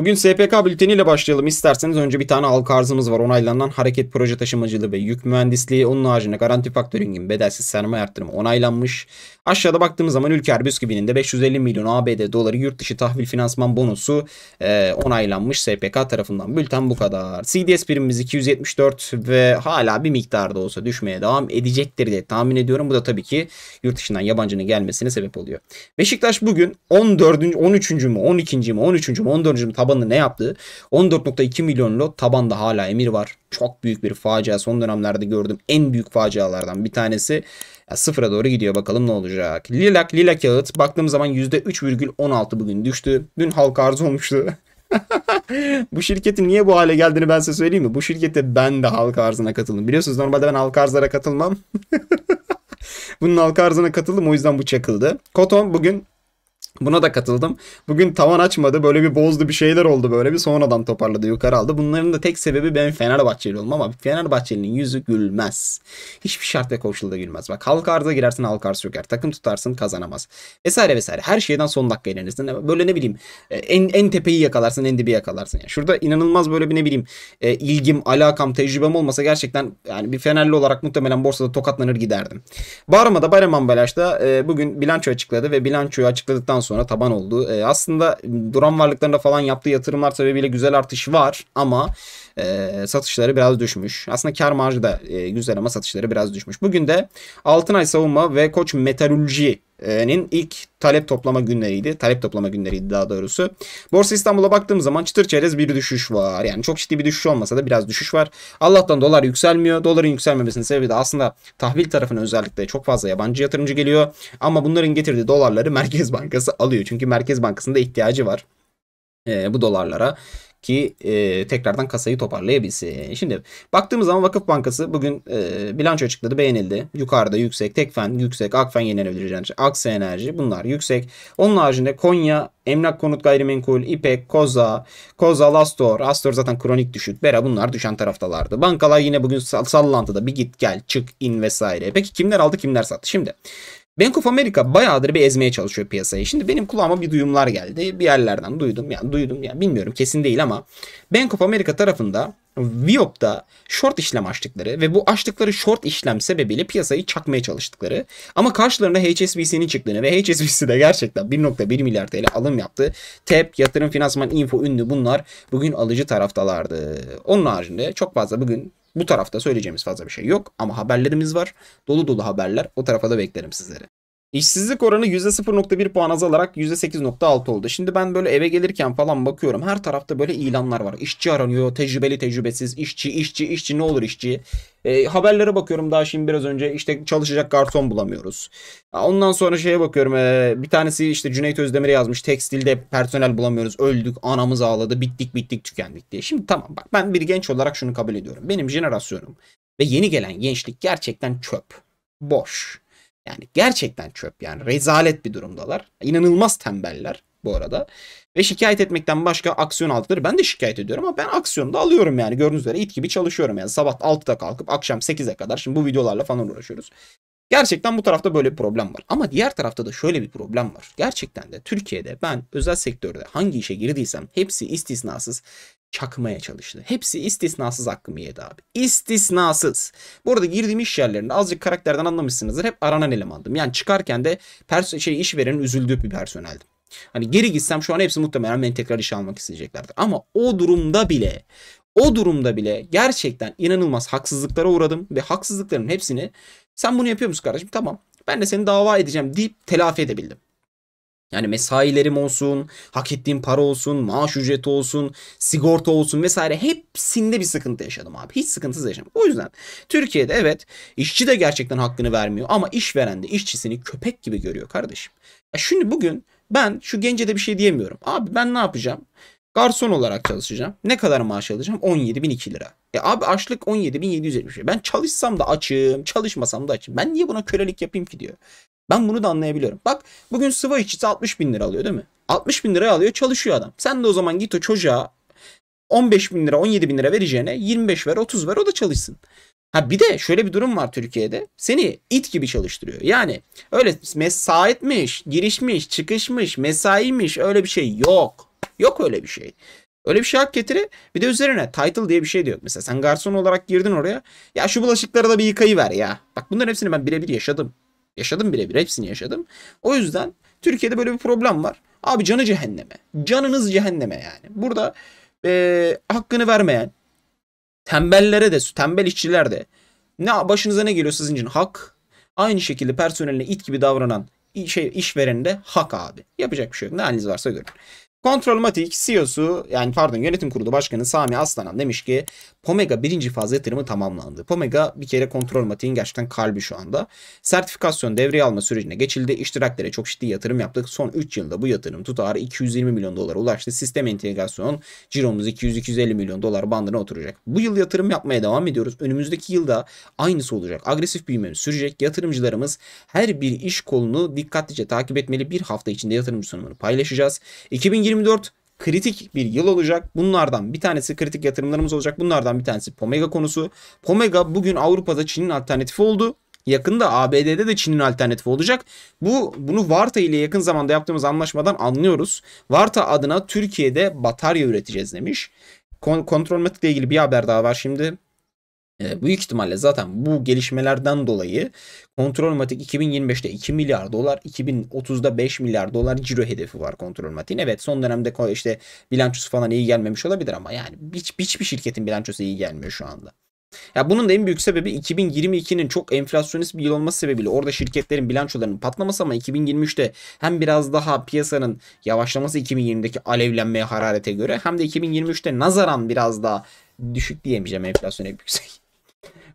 Bugün SPK bülteniyle başlayalım isterseniz. Önce bir tane halka arzımız var. Onaylanan hareket proje taşımacılığı ve yük mühendisliği. Onun haricinde garanti faktörüngün bedelsiz sermaye arttırımı onaylanmış. Aşağıda baktığımız zaman Ülker Bisküvi'nin de 550 milyon ABD doları yurt dışı tahvil finansman bonusu e, onaylanmış SPK tarafından. Bülten bu kadar. CDS primimiz 274 ve hala bir miktarda olsa düşmeye devam edecektir diye tahmin ediyorum. Bu da tabii ki yurt dışından yabancının gelmesine sebep oluyor. Beşiktaş bugün 14. 13. mü 12. mi 13. mü 14. mü tabanını ne yaptı? 14.2 milyon lot tabanda hala emir var. Çok büyük bir facia. Son dönemlerde gördüğüm en büyük facialardan bir tanesi. Ya sıfıra doğru gidiyor bakalım ne olacak. Lilak, lila kağıt baktığım zaman %3,16 bugün düştü. Dün halka arz olmuştu. bu şirketin niye bu hale geldiğini ben size söyleyeyim mi? Bu şirkette ben de halka arzına katıldım. Biliyorsunuz normalde ben halka arzlara katılmam. Bunun halka arzına katıldım o yüzden bu çakıldı. Koton bugün Buna da katıldım. Bugün tavan açmadı. Böyle bir bozdu bir şeyler oldu böyle bir sonradan toparladı yukarı aldı. Bunların da tek sebebi ben Fenerbahçeli olmam ama Fenerbahçeli'nin yüzü gülmez. Hiçbir şart ve koşulda gülmez. Bak halka arza girersin halka arz çöker. Takım tutarsın kazanamaz. Vesaire vesaire. Her şeyden son dakika eğlenirsin. Böyle ne bileyim e, en, en tepeyi yakalarsın en dibi yakalarsın. Yani şurada inanılmaz böyle bir ne bileyim e, ilgim, alakam, tecrübem olmasa gerçekten yani bir Fenerli olarak muhtemelen borsada tokatlanır giderdim. Bağırmada Bayram Ambalaj'da e, bugün bilanço açıkladı ve bilançoyu açıkladıktan sonra sonra taban oldu. E, aslında duran varlıklarında falan yaptığı yatırımlar sebebiyle güzel artış var ama e, satışları biraz düşmüş. Aslında kar marjı da e, güzel ama satışları biraz düşmüş. Bugün de Altınay Savunma ve Koç Metalurji nin ilk talep toplama günleriydi. Talep toplama günleriydi daha doğrusu. Borsa İstanbul'a baktığım zaman çıtır çerez bir düşüş var. Yani çok ciddi bir düşüş olmasa da biraz düşüş var. Allah'tan dolar yükselmiyor. Doların yükselmemesinin sebebi de aslında tahvil tarafına özellikle çok fazla yabancı yatırımcı geliyor. Ama bunların getirdiği dolarları Merkez Bankası alıyor. Çünkü Merkez Bankası'nda ihtiyacı var. E, bu dolarlara ki e, tekrardan kasayı toparlayabilsin. Şimdi baktığımız zaman Vakıf Bankası bugün e, bilanço açıkladı beğenildi. Yukarıda yüksek, Tekfen yüksek, Akfen yenilebilir enerji, Aksa Enerji bunlar yüksek. Onun haricinde Konya, Emlak Konut Gayrimenkul, İpek, Koza, Koza, Astor, Astor zaten kronik düşük. Bera bunlar düşen taraftalardı. Bankalar yine bugün sallantıda bir git gel çık in vesaire. Peki kimler aldı kimler sattı? Şimdi Bank of America bayağıdır bir ezmeye çalışıyor piyasayı. Şimdi benim kulağıma bir duyumlar geldi. Bir yerlerden duydum. Yani duydum yani bilmiyorum kesin değil ama Bank of America tarafında Viop'ta short işlem açtıkları ve bu açtıkları short işlem sebebiyle piyasayı çakmaya çalıştıkları ama karşılarında HSBC'nin çıktığını ve HSBC'de gerçekten 1.1 milyar TL alım yaptı. TEP, yatırım finansman, info, ünlü bunlar bugün alıcı taraftalardı. Onun haricinde çok fazla bugün bu tarafta söyleyeceğimiz fazla bir şey yok ama haberlerimiz var. Dolu dolu haberler. O tarafa da beklerim sizleri. İşsizlik oranı %0.1 puan azalarak %8.6 oldu. Şimdi ben böyle eve gelirken falan bakıyorum. Her tarafta böyle ilanlar var. İşçi aranıyor. Tecrübeli tecrübesiz. işçi işçi işçi ne olur işçi. E, haberlere bakıyorum daha şimdi biraz önce. işte çalışacak garson bulamıyoruz. Ondan sonra şeye bakıyorum. E, bir tanesi işte Cüneyt Özdemir'e yazmış. Tekstilde personel bulamıyoruz. Öldük. Anamız ağladı. Bittik bittik tükendik diye. Şimdi tamam bak ben bir genç olarak şunu kabul ediyorum. Benim jenerasyonum ve yeni gelen gençlik gerçekten çöp. Boş yani gerçekten çöp yani rezalet bir durumdalar. İnanılmaz tembeller bu arada. Ve şikayet etmekten başka aksiyon aldıkları ben de şikayet ediyorum ama ben aksiyonu da alıyorum yani. Gördüğünüz üzere it gibi çalışıyorum yani. Sabah 6'da kalkıp akşam 8'e kadar şimdi bu videolarla falan uğraşıyoruz. Gerçekten bu tarafta böyle bir problem var. Ama diğer tarafta da şöyle bir problem var. Gerçekten de Türkiye'de ben özel sektörde hangi işe girdiysem hepsi istisnasız çakmaya çalıştı. Hepsi istisnasız hakkımı yedi abi. İstisnasız. Bu arada girdiğim iş yerlerinde azıcık karakterden anlamışsınızdır. Hep aranan elemandım. Yani çıkarken de pers şey işverenin üzüldüğü bir personeldim. Hani geri gitsem şu an hepsi muhtemelen beni tekrar işe almak isteyeceklerdir. Ama o durumda bile o durumda bile gerçekten inanılmaz haksızlıklara uğradım ve haksızlıkların hepsini sen bunu yapıyor musun kardeşim? Tamam. Ben de seni dava edeceğim deyip telafi edebildim. Yani mesailerim olsun, hak ettiğim para olsun, maaş ücreti olsun, sigorta olsun vesaire hepsinde bir sıkıntı yaşadım abi. Hiç sıkıntısız yaşamadım. O yüzden Türkiye'de evet işçi de gerçekten hakkını vermiyor ama işveren de işçisini köpek gibi görüyor kardeşim. Ya şimdi bugün ben şu gence de bir şey diyemiyorum. Abi ben ne yapacağım? Garson olarak çalışacağım. Ne kadar maaş alacağım? 17.002 lira. E abi açlık 17.770 Ben çalışsam da açım, çalışmasam da açım. Ben niye buna kölelik yapayım ki diyor. Ben bunu da anlayabiliyorum. Bak bugün sıva işçisi 60 bin lira alıyor değil mi? 60 bin lira alıyor çalışıyor adam. Sen de o zaman git o çocuğa 15 bin lira 17 bin lira vereceğine 25 ver 30 ver o da çalışsın. Ha bir de şöyle bir durum var Türkiye'de. Seni it gibi çalıştırıyor. Yani öyle mesaitmiş, girişmiş, çıkışmış, mesaiymiş öyle bir şey yok. Yok öyle bir şey. Öyle bir şey hak getire. Bir de üzerine title diye bir şey diyor. Mesela sen garson olarak girdin oraya. Ya şu bulaşıkları da bir yıkayıver ya. Bak bunların hepsini ben birebir yaşadım. Yaşadım birebir. Hepsini yaşadım. O yüzden Türkiye'de böyle bir problem var. Abi canı cehenneme. Canınız cehenneme yani. Burada e, hakkını vermeyen tembellere de, tembel işçiler de ne başınıza ne geliyorsa sizin için hak. Aynı şekilde personeline it gibi davranan şey işveren de hak abi. Yapacak bir şey yok. Ne haliniz varsa görün. Kontrolmatik CEO'su yani pardon yönetim kurulu başkanı Sami Aslanan demiş ki Pomega birinci faz yatırımı tamamlandı. Pomega bir kere kontrolmatiğin gerçekten kalbi şu anda. Sertifikasyon devreye alma sürecine geçildi. İştiraklere çok ciddi yatırım yaptık. Son 3 yılda bu yatırım tutarı 220 milyon dolara ulaştı. Sistem entegrasyon ciromuz 200-250 milyon dolar bandına oturacak. Bu yıl yatırım yapmaya devam ediyoruz. Önümüzdeki yılda aynısı olacak. Agresif büyümemiz sürecek. Yatırımcılarımız her bir iş kolunu dikkatlice takip etmeli. Bir hafta içinde yatırımcı sunumunu paylaşacağız. 2024 kritik bir yıl olacak. Bunlardan bir tanesi kritik yatırımlarımız olacak. Bunlardan bir tanesi Pomega konusu. Pomega bugün Avrupa'da Çin'in alternatifi oldu. Yakında ABD'de de Çin'in alternatifi olacak. Bu bunu Varta ile yakın zamanda yaptığımız anlaşmadan anlıyoruz. Varta adına Türkiye'de batarya üreteceğiz demiş. Kon Kontrolmatik ile ilgili bir haber daha var şimdi. E, büyük ihtimalle zaten bu gelişmelerden dolayı Kontrolmatik 2025'te 2 milyar dolar, 2030'da 5 milyar dolar ciro hedefi var Kontrolmatik'in. Evet son dönemde işte bilançosu falan iyi gelmemiş olabilir ama yani hiç, hiçbir şirketin bilançosu iyi gelmiyor şu anda. Ya bunun da en büyük sebebi 2022'nin çok enflasyonist bir yıl olması sebebiyle orada şirketlerin bilançolarının patlaması ama 2023'te hem biraz daha piyasanın yavaşlaması 2020'deki alevlenmeye hararete göre hem de 2023'te nazaran biraz daha düşük diyemeyeceğim enflasyon hep yüksek.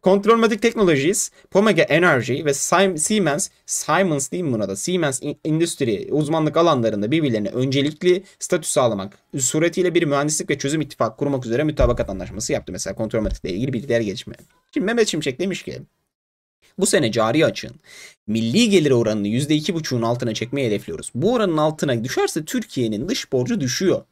Kontrolmatik Technologies, Pomega Energy ve Siemens, Siemens değil mi buna da? Siemens Industry uzmanlık alanlarında birbirlerine öncelikli statü sağlamak suretiyle bir mühendislik ve çözüm ittifakı kurmak üzere mütabakat anlaşması yaptı. Mesela kontrolmatikle ilgili bir diğer gelişme. Şimdi Mehmet Şimşek demiş ki bu sene cari açığın milli gelir oranını %2,5'un altına çekmeyi hedefliyoruz. Bu oranın altına düşerse Türkiye'nin dış borcu düşüyor.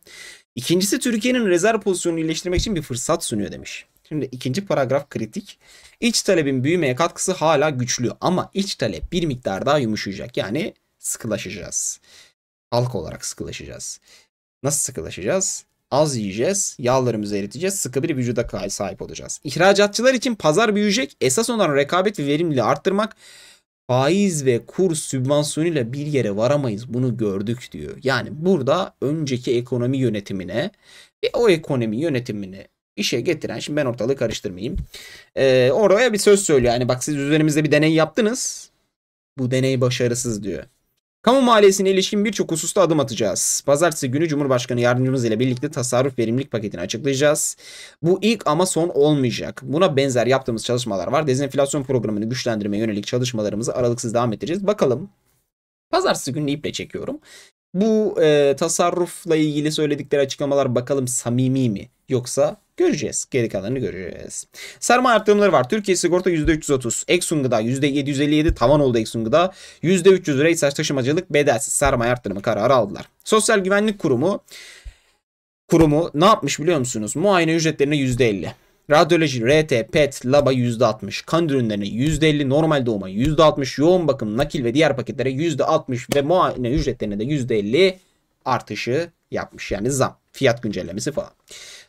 İkincisi Türkiye'nin rezerv pozisyonunu iyileştirmek için bir fırsat sunuyor demiş. Şimdi ikinci paragraf kritik. İç talebin büyümeye katkısı hala güçlü ama iç talep bir miktar daha yumuşayacak. Yani sıkılaşacağız. Halk olarak sıkılaşacağız. Nasıl sıkılaşacağız? Az yiyeceğiz, yağlarımızı eriteceğiz, sıkı bir vücuda sahip olacağız. İhracatçılar için pazar büyüyecek, esas olan rekabet ve verimliliği arttırmak, faiz ve kur sübvansiyonuyla bir yere varamayız. Bunu gördük diyor. Yani burada önceki ekonomi yönetimine ve o ekonomi yönetimini işe getiren şimdi ben ortalığı karıştırmayayım. Ee, oraya bir söz söylüyor. Yani bak siz üzerimizde bir deney yaptınız. Bu deney başarısız diyor. Kamu maliyesine ilişkin birçok hususta adım atacağız. Pazartesi günü Cumhurbaşkanı yardımcımız ile birlikte tasarruf verimlilik paketini açıklayacağız. Bu ilk ama son olmayacak. Buna benzer yaptığımız çalışmalar var. Dezenflasyon programını güçlendirmeye yönelik çalışmalarımızı aralıksız devam ettireceğiz. Bakalım. Pazartesi günü iple çekiyorum. Bu e, tasarrufla ilgili söyledikleri açıklamalar bakalım samimi mi yoksa göreceğiz. Geri kalanını göreceğiz. Sermaye arttırımları var. Türkiye sigorta %330. Exxon Gıda %757 tavan oldu Exxon Gıda. %300 Reysaç taşımacılık bedelsiz sermaye arttırımı kararı aldılar. Sosyal Güvenlik Kurumu kurumu ne yapmış biliyor musunuz? Muayene ücretlerine %50. Radyoloji, RT, PET, LAB'a %60, kan ürünlerine %50, normal doğuma %60, yoğun bakım, nakil ve diğer paketlere %60 ve muayene ücretlerine de %50 artışı yapmış. Yani zam, fiyat güncellemesi falan.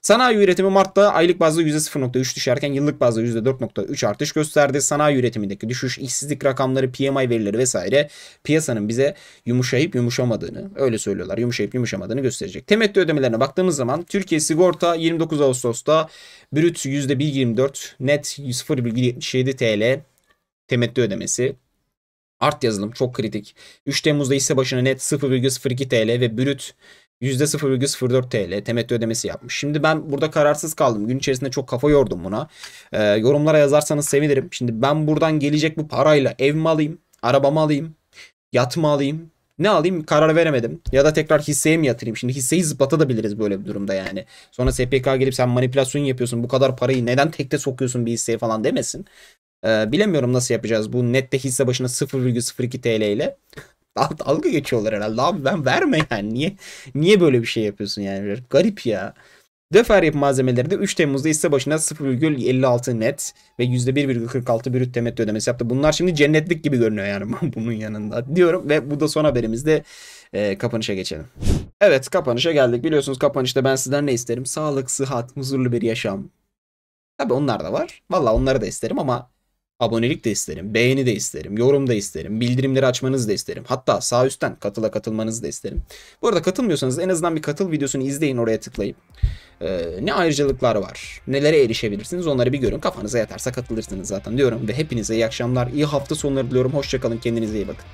Sanayi üretimi Mart'ta aylık bazda %0.3 düşerken yıllık bazda %4.3 artış gösterdi. Sanayi üretimindeki düşüş, işsizlik rakamları, PMI verileri vesaire piyasanın bize yumuşayıp yumuşamadığını, öyle söylüyorlar, yumuşayıp yumuşamadığını gösterecek. Temettü ödemelerine baktığımız zaman Türkiye sigorta 29 Ağustos'ta brüt %1.24, net 0.77 TL temettü ödemesi. Art yazılım çok kritik. 3 Temmuz'da hisse başına net 0,02 TL ve brüt %0,04 TL temettü ödemesi yapmış. Şimdi ben burada kararsız kaldım. Gün içerisinde çok kafa yordum buna. Ee, yorumlara yazarsanız sevinirim. Şimdi ben buradan gelecek bu parayla ev mi alayım? Arabamı alayım? Yat mı alayım? Ne alayım karar veremedim. Ya da tekrar hisseye mi yatırayım? Şimdi hisseyi zıplatabiliriz böyle bir durumda yani. Sonra SPK gelip sen manipülasyon yapıyorsun. Bu kadar parayı neden tekte sokuyorsun bir hisseye falan demesin. Ee, bilemiyorum nasıl yapacağız. Bu nette hisse başına 0,02 TL ile. Dalga geçiyorlar herhalde. Abi ben verme yani. Niye niye böyle bir şey yapıyorsun yani? Garip ya. Döfer yapı malzemeleri de 3 Temmuz'da hisse başına 0,56 net ve %1,46 brüt temettü ödemesi yaptı. Bunlar şimdi cennetlik gibi görünüyor yani bunun yanında diyorum ve bu da son haberimizde e, kapanışa geçelim. Evet kapanışa geldik. Biliyorsunuz kapanışta ben sizden ne isterim? Sağlık, sıhhat, huzurlu bir yaşam. Tabii onlar da var. Valla onları da isterim ama abonelik de isterim. Beğeni de isterim. Yorum da isterim. Bildirimleri açmanızı da isterim. Hatta sağ üstten katıla katılmanızı da isterim. Bu arada katılmıyorsanız en azından bir katıl videosunu izleyin oraya tıklayıp. Ee, ne ayrıcalıklar var? Nelere erişebilirsiniz? Onları bir görün. Kafanıza yatarsa katılırsınız zaten diyorum. Ve hepinize iyi akşamlar, iyi hafta sonları diliyorum. Hoşçakalın. Kendinize iyi bakın.